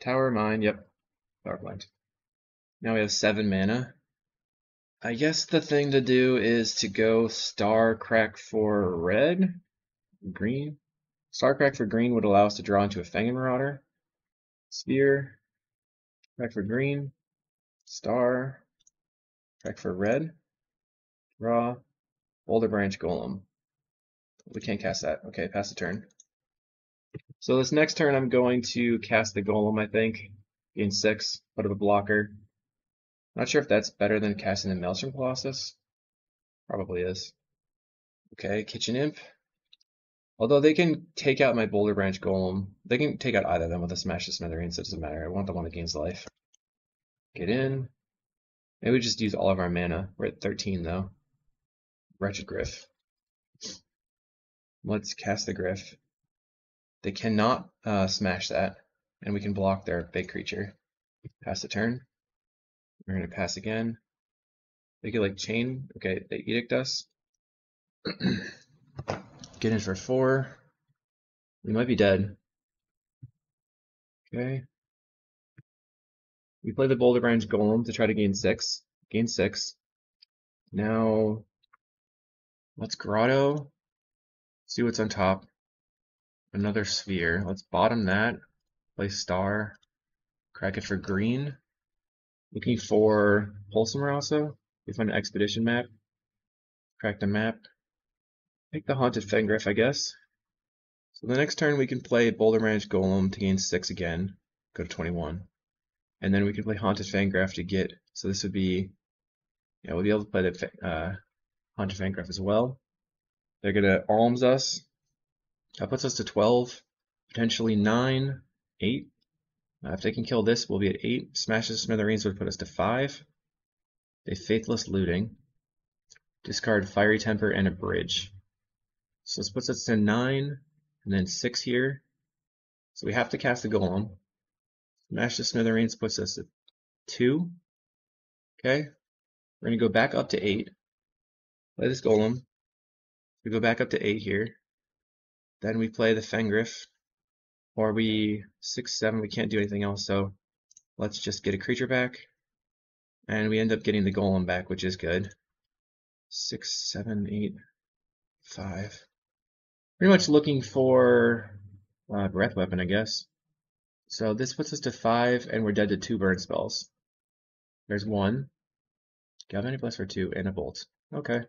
Tower, mine, yep, power plant. Now we have seven mana. I guess the thing to do is to go star crack for red, green. Star crack for green would allow us to draw into a Fangren Marauder. Sphere, crack for green, star, crack for red, draw, Boulderbranch Golem. We can't cast that. Okay, pass the turn. So this next turn I'm going to cast the Golem, I think. Gain 6, put up a blocker. Not sure if that's better than casting the Maelstrom Colossus. Probably is. Okay, Kitchen Imp. Although they can take out my Boulderbranch Golem. They can take out either of them with a Smash to Smithereens, so it doesn't matter. I want the one that gains life. Get in. Maybe we just use all of our mana. We're at 13 though. Wretched Gryff. Let's cast the Gryff. They cannot uh, smash that, and we can block their big creature. Pass the turn. We're going to pass again. They get like chain. Okay, they edict us. Get in for four. We might be dead. Okay. We play the Boulderbranch Golem to try to gain six. Gain six. Now, let's Grotto. See what's on top. Another sphere. Let's bottom that. Play star. Crack it for green. Looking for Pulsimer also. We find an expedition map. Crack the map. Take the Haunted Fengriff, I guess. So the next turn we can play Boulderbranch Golem to gain 6 again, go to 21. And then we can play Haunted Fangriff to get, so this would be, yeah, we'll be able to play the uh, Haunted Fangriff as well. They're going to Alms us. That puts us to 12, potentially 9, 8. Uh, if they can kill this, we'll be at 8. Smashes Smithereens would put us to 5. They Faithless Looting. Discard Fiery Temper and a Bridge. So this puts us to 9, and then 6 here. So we have to cast the Golem. Smash the Smithereens puts us at 2. Okay. We're going to go back up to 8. Play this Golem. We go back up to 8 here. Then we play the Fengriff. Or we 6, 7, we can't do anything else, so let's just get a creature back. And we end up getting the Golem back, which is good. 6, 7, 8, 5 pretty much looking for uh, breath weapon, I guess. So this puts us to five, and we're dead to two burn spells. There's one. Galvanic Blast for two, and a bolt. Okay.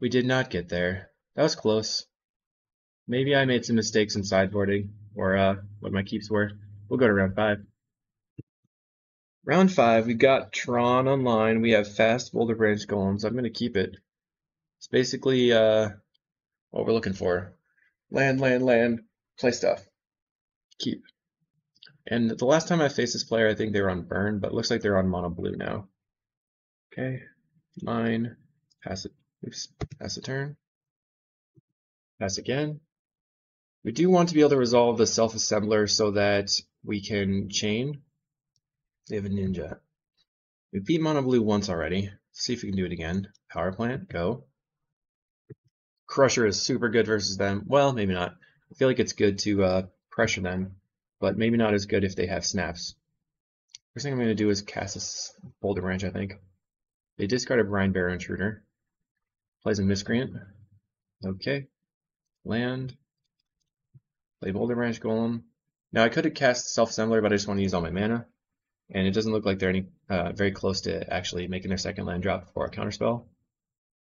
We did not get there. That was close. Maybe I made some mistakes in sideboarding, or uh, what my keeps were. We'll go to round five. Round five, we've got Tron online. We have fast Boulderbranch Golems. I'm going to keep it. It's basically uh, what we're looking for. Land, land, land, play stuff. Keep. And the last time I faced this player, I think they were on burn, but looks like they're on mono blue now. Okay, mine, pass it, oops, pass a turn, pass again. We do want to be able to resolve the self-assembler so that we can chain. They have a ninja. We beat mono blue once already. Let's see if we can do it again. Power plant, go. Crusher is super good versus them. Well, maybe not. I feel like it's good to uh, pressure them, but maybe not as good if they have snaps. First thing I'm going to do is cast this Boulderbranch, I think. They discard a Brinebarrow Intruder. Plays a Miscreant. Okay. Land. Play Boulderbranch Golem. Now I could have cast Self-Assembler, but I just want to use all my mana. And it doesn't look like they're any uh, very close to actually making their second land drop for a counterspell.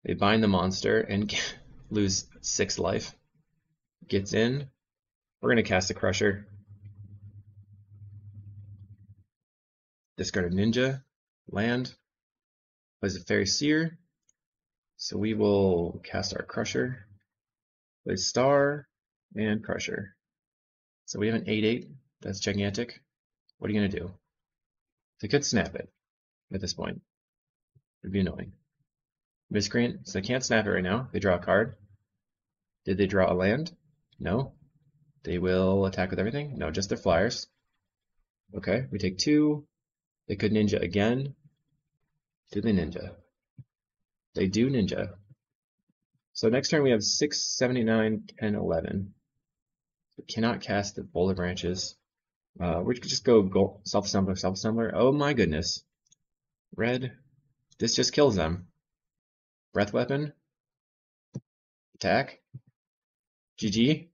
They bind the monster and lose six life. Gets in. We're going to cast a Crusher. Discard a Ninja. Land. Plays a Faerie Seer. So we will cast our Crusher, play Star, and Crusher. So we have an 8-8. That's gigantic. What are you going to do? They could snap it at this point. It'd be annoying. Miscreant, so they can't snap it right now. They draw a card. Did they draw a land? No. They will attack with everything? No, just their flyers. Okay, we take two. They could ninja again. Do they ninja? They do ninja. So next turn we have 6, 79, 10, 11. We cannot cast the Boulderbranches. Uh, we could just go self-assembler, self-assembler. Oh my goodness. Red. This just kills them. Breath weapon. Attack. GG.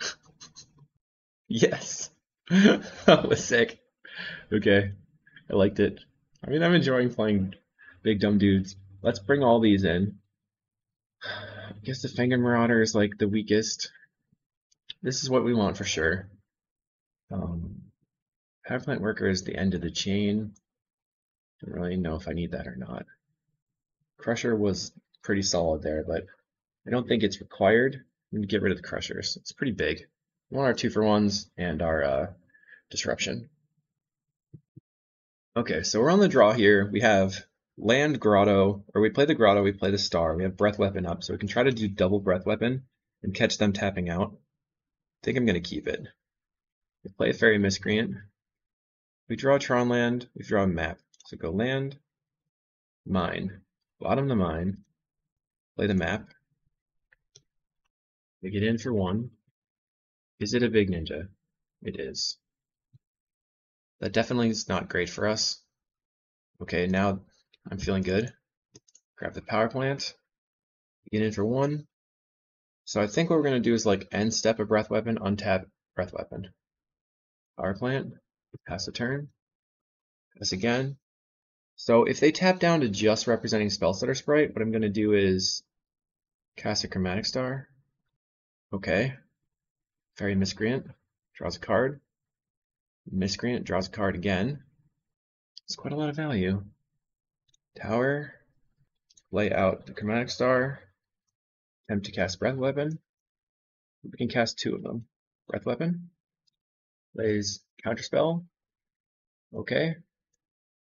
yes. that was sick. Okay. I liked it. I mean, I'm enjoying playing big dumb dudes. Let's bring all these in. I guess the Fangren Marauder is like the weakest. This is what we want for sure. Um, Power Plant Worker is the end of the chain. Don't really know if I need that or not. Crusher was pretty solid there, but I don't think it's required. I'm going to get rid of the Crushers. It's pretty big. We want our two for ones and our uh, Disruption. Okay, so we're on the draw here. We have land grotto, or we play the grotto, we play the star. We have breath weapon up, so we can try to do double breath weapon and catch them tapping out. Think I'm going to keep it. We play a Faerie Miscreant. We draw Tron land, we draw a map. So go land, mine, bottom the mine, play the map. We get in for one. Is it a big ninja? It is. That definitely is not great for us. Okay, now I'm feeling good. Grab the power plant. Get in for one. So I think what we're going to do is like end step a breath weapon, untap breath weapon. Power plant, pass a turn, pass again. So if they tap down to just representing Spellstutter Sprite, what I'm going to do is cast a Chromatic Star. Okay. Faerie Miscreant draws a card. Miscreant draws a card again. It's quite a lot of value. Tower, lay out the Chromatic Star, attempt to cast Breath Weapon. We can cast two of them. Breath Weapon, lays Counterspell. Okay,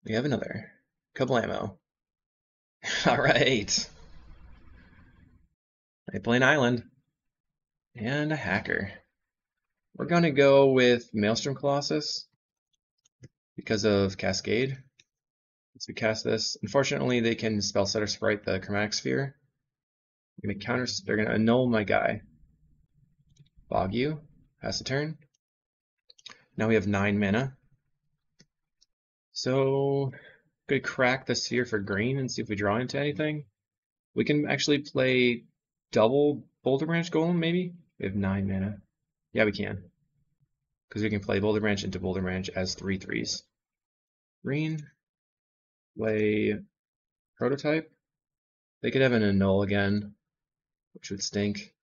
we have another. Kablamo. Alright. I play an island. And a hacker. We're going to go with Maelstrom Colossus because of Cascade. Let's cast this. Unfortunately, they can Spellstutter Sprite the Chromatic Sphere. I'm to counter. They're going to annul my guy. Bog you. Pass the turn. Now we have nine mana. So, could crack the sphere for green and see if we draw into anything. We can actually play double Boulderbranch Golem, maybe? We have nine mana. Yeah, we can. Because we can play Boulderbranch into Boulderbranch as three threes. Green. Play Prototype. They could have an annul again, which would stink.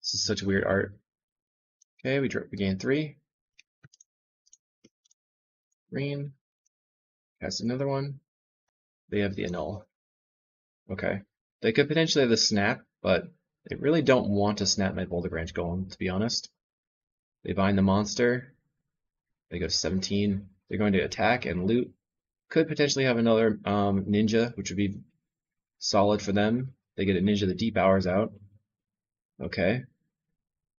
This is such a weird art. Okay, we, we gain three. Green. Cast another one. They have the annul. Okay. They could potentially have the snap, but they really don't want to snap my Boulderbranch Golem, to be honest. They bind the monster. They go to 17. They're going to attack and loot. Could potentially have another um, ninja, which would be solid for them. They get a ninja the deep hours out. Okay.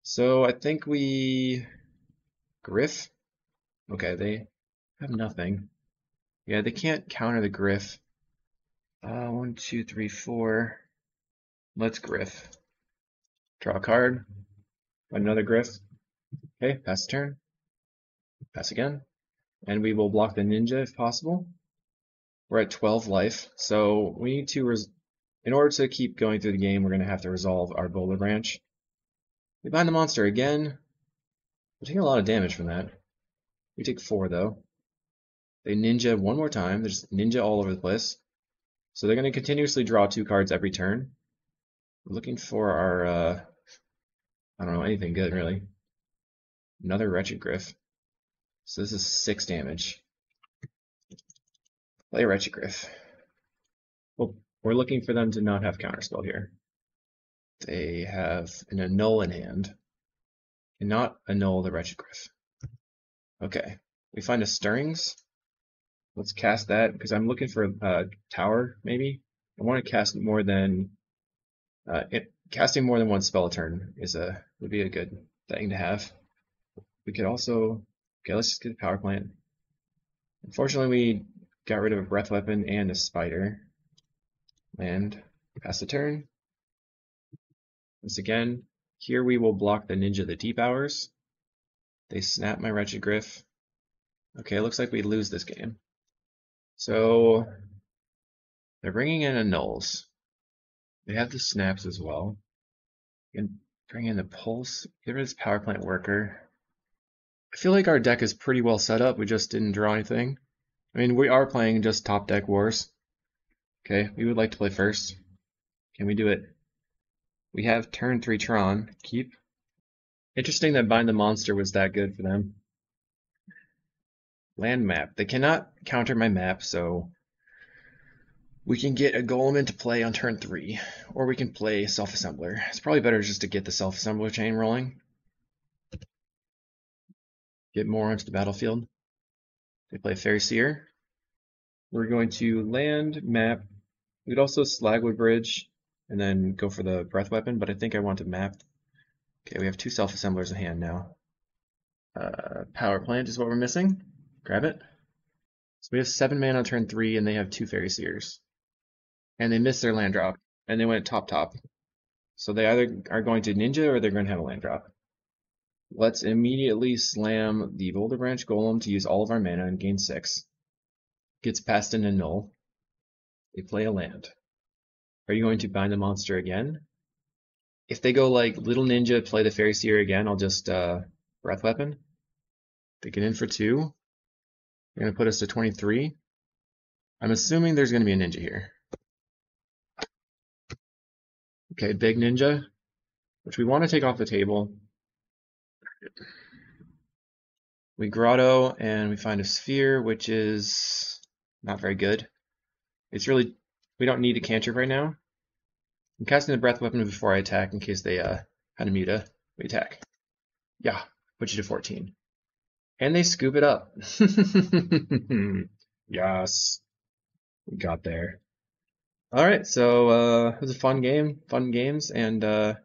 So I think we Gryff? Okay, they have nothing. Yeah, they can't counter the Gryff. Uh, one, two, three, four. Let's Gryff. Draw a card. Another Gryff. Okay, pass the turn. Pass again. And we will block the ninja if possible. We're at 12 life, so we need to, in order to keep going through the game, we're going to have to resolve our Boulderbranch. We bind the monster again. We're taking a lot of damage from that. We take 4 though. They ninja one more time. There's ninja all over the place. So they're going to continuously draw two cards every turn. We're looking for our, uh, I don't know, anything good, really. Another Wretched Gryff. So this is 6 damage. Play Wretched Gryff. We'll, We're looking for them to not have counterspell here. They have an annul in hand. And not annul the Wretched Gryff. Okay. We find a Stirrings. Let's cast that, because I'm looking for a tower, maybe. I want to cast more than... Uh, it, casting more than one spell a turn is a would be a good thing to have. We could also... Okay, let's just get a power plant. Unfortunately, we got rid of a breath weapon and a spider. And pass the turn. Once again, here we will block the Ninja the Deep Hours. They snap my Wretched Gryff. Okay, it looks like we lose this game. So, they're bringing in annuls. They have the snaps as well. And bring in the pulse. Get rid of this power plant worker. I feel like our deck is pretty well set up. We just didn't draw anything. I mean, we are playing just top deck wars. Okay, we would like to play first. Can we do it? We have turn 3 Tron. Keep. Interesting that Bind the Monster was that good for them. Land map. They cannot counter my map, so we can get a golem into play on turn 3. Or we can play self-assembler. It's probably better just to get the self-assembler chain rolling. Get more onto the battlefield. They play Faerie Seer. We're going to land, map. We could also Slagwood Bridge and then go for the breath weapon, but I think I want to map. Okay, we have two self-assemblers in hand now. Uh, power plant is what we're missing. Grab it. So we have seven mana on turn three, and they have two Faerie Seers. And they missed their land drop, and they went top top. So they either are going to ninja or they're going to have a land drop. Let's immediately slam the Boulderbranch Golem to use all of our mana and gain six. Gets past an annul. They play a land. Are you going to bind the monster again? If they go like Little Ninja, play the Faerie Seer again, I'll just uh, Breath Weapon. They get in for two. They're going to put us to 23. I'm assuming there's going to be a ninja here. Okay, big ninja, which we want to take off the table. We grotto and we find a sphere, which is not very good. It's really we don't need a cantrip right now. I'm casting the breath weapon before I attack in case they uh, had a muta. We attack. Yeah, put you to 14. And they scoop it up. yes. We got there. Alright, so uh, it was a fun game, fun games, and uh,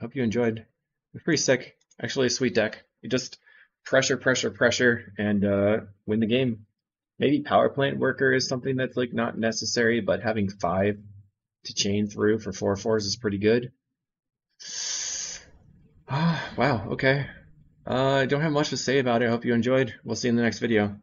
hope you enjoyed. It's pretty sick. Actually, a sweet deck. You just pressure, pressure, pressure, and uh, win the game maybe power plant worker is something that's like not necessary, but having five to chain through for four fours is pretty good. Ah, wow, okay. Uh, I don't have much to say about it. I hope you enjoyed. We'll see you in the next video.